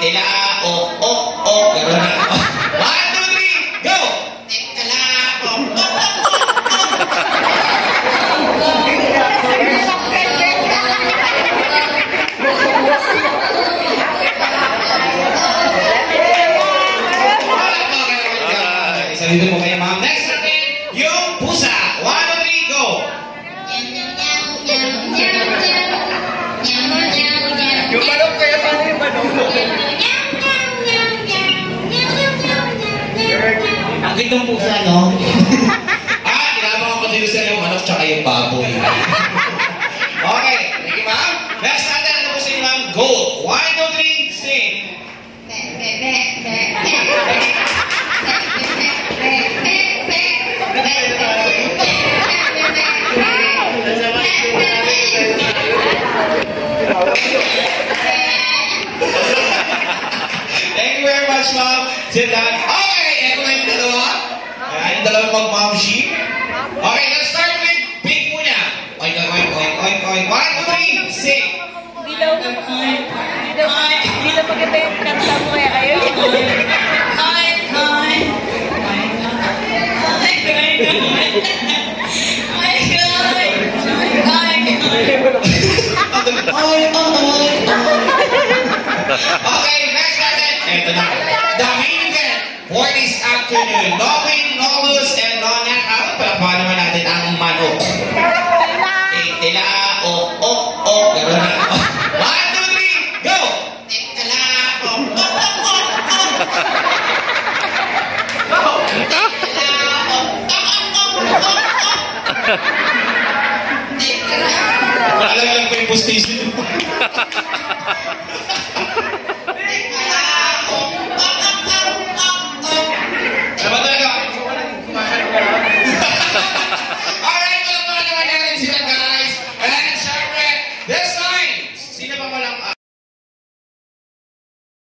tila, o, o, o, gano'n na. One, two, three, go! Tila, o, o, o, Okay, isa dito po kayo, Ang gandang pusa, no? ah, tinapang ko sa yung manok tsaka yung baboy. okay, thank you, ma'am. Next natin, ano po inyo, ma'am? Go! One, two, three, sing! Thank you very much, ma'am. Sit down. Okay, eto na yung dalawa. Ayan, yung for this afternoon. No win, no lose, and no knockout. Palapahan naman natin ang manok. Tila, o, o, o. Gano'n na. One, two, three, go! Tila, o, o, o, o, o. Alam lang ko yung postation.